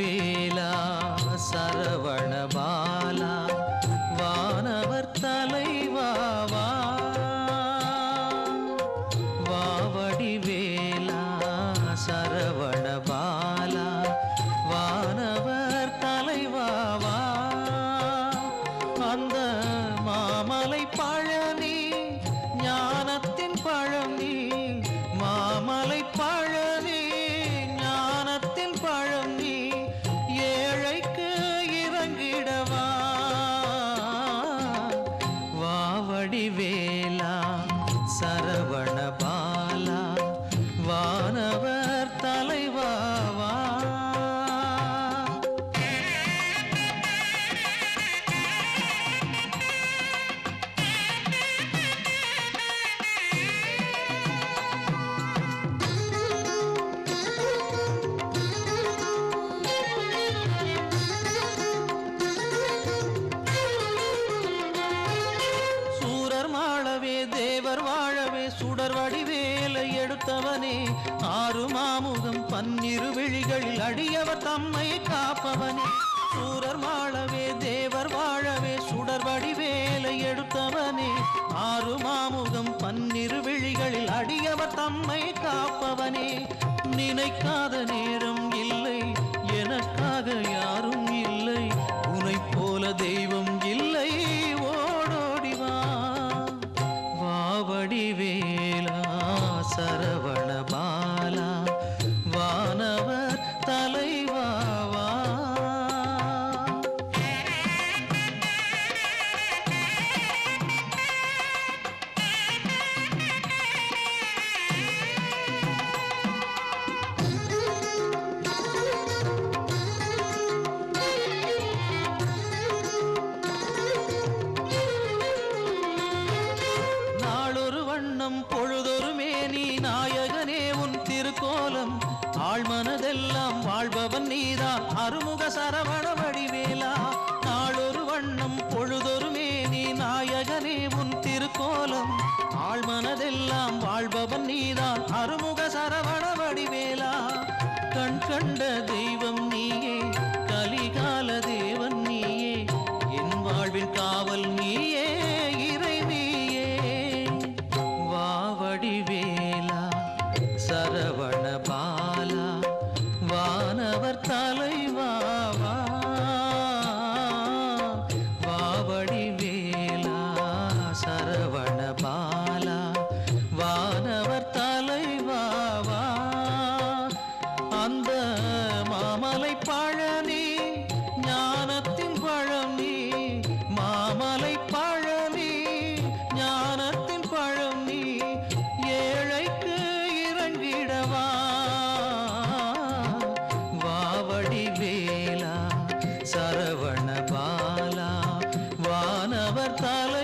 वेला सरवणबाला வேலா சரவண தேவர் வாழவே சுடர் வடிவேலை எடுத்தவனே. ஆறு மாமுகம் பன்னிரு விழிகளில் அடியவர் தம்மை காப்பவனே. சூரர் வாழவே தேவர் வாழவே சுடர் வடிவேலை எடுத்தவனே. ஆறு மாமுகம் பன்னிரு விழிகளில் அடியவர் தம்மை காப்பவனே. நினைக்காத நேரம் சரவண வடிவேலா நாளொரு வண்ணம் பொழுதொரு மேனி நாயகனே உன் திருக்கோலம். ஆள் மனதெல்லாம் வாழ்பவன் நீதான் அருமுக சரவண வடிவேலா கண் கண்ட தெய்வ அவர் தலை